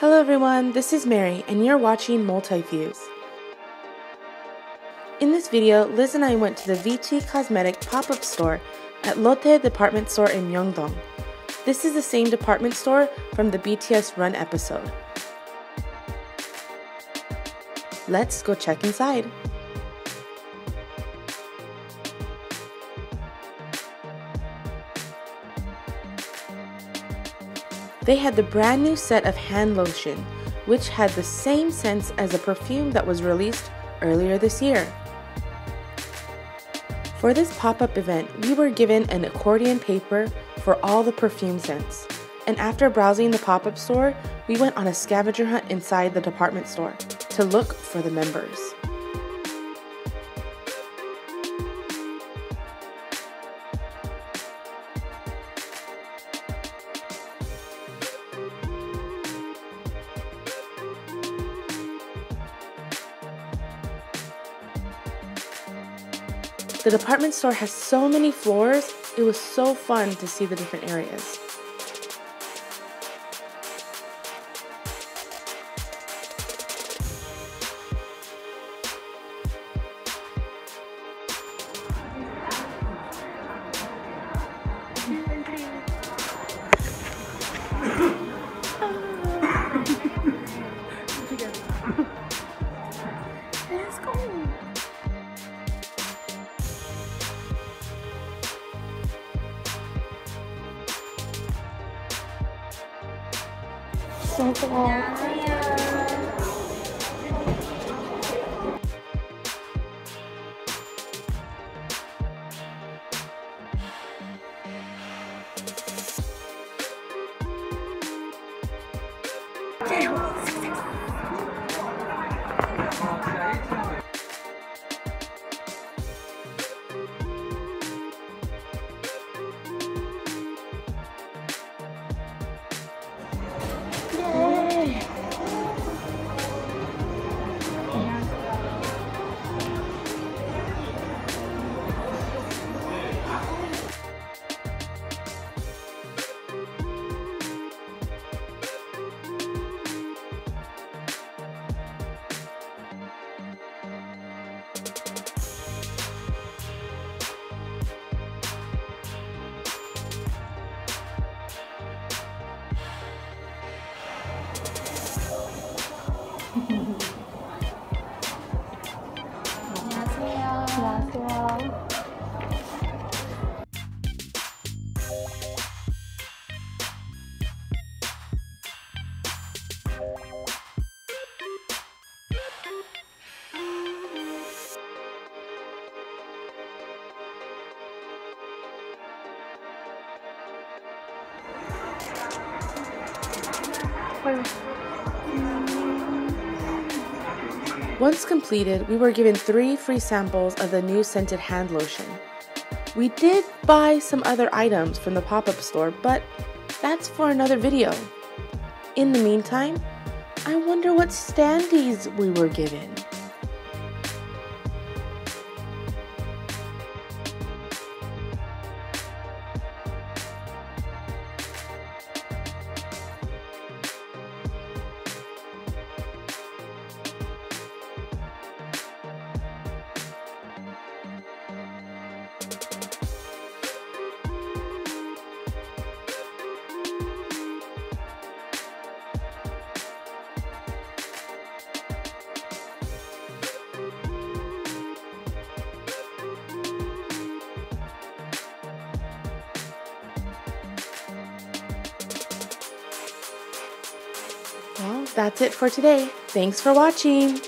Hello everyone, this is Mary and you're watching Multifuse. In this video, Liz and I went to the VT Cosmetic pop-up store at Lotte department store in Myeongdong. This is the same department store from the BTS Run episode. Let's go check inside. They had the brand new set of hand lotion, which had the same scents as a perfume that was released earlier this year. For this pop up event, we were given an accordion paper for all the perfume scents. And after browsing the pop up store, we went on a scavenger hunt inside the department store to look for the members. The department store has so many floors, it was so fun to see the different areas. 안녕하 세. 안녕하세요. 안녕하세요. 아유. Once completed, we were given three free samples of the new scented hand lotion. We did buy some other items from the pop up store, but that's for another video. In the meantime, I wonder what standees we were given. That's it for today. Thanks for watching.